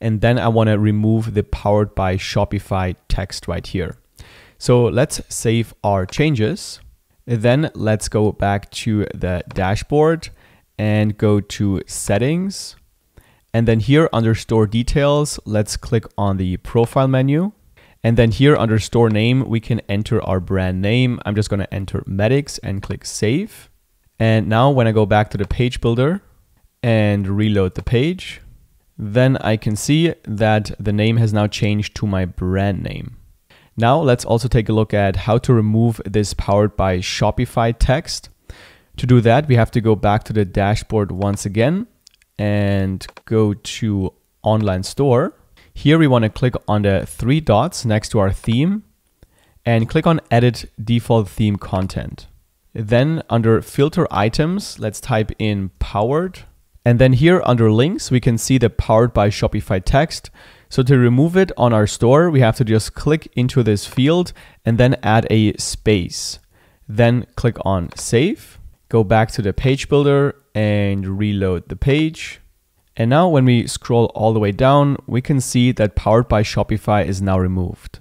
And then I want to remove the powered by Shopify text right here. So let's save our changes. Then let's go back to the dashboard and go to settings. And then here under store details, let's click on the profile menu. And then here under store name, we can enter our brand name. I'm just gonna enter Metics and click save. And now when I go back to the page builder and reload the page, then I can see that the name has now changed to my brand name. Now let's also take a look at how to remove this powered by Shopify text. To do that, we have to go back to the dashboard once again and go to online store. Here we want to click on the three dots next to our theme and click on edit default theme content. Then under filter items, let's type in powered. And then here under links, we can see the powered by Shopify text. So to remove it on our store, we have to just click into this field and then add a space. Then click on save, go back to the page builder and reload the page. And now when we scroll all the way down, we can see that powered by Shopify is now removed.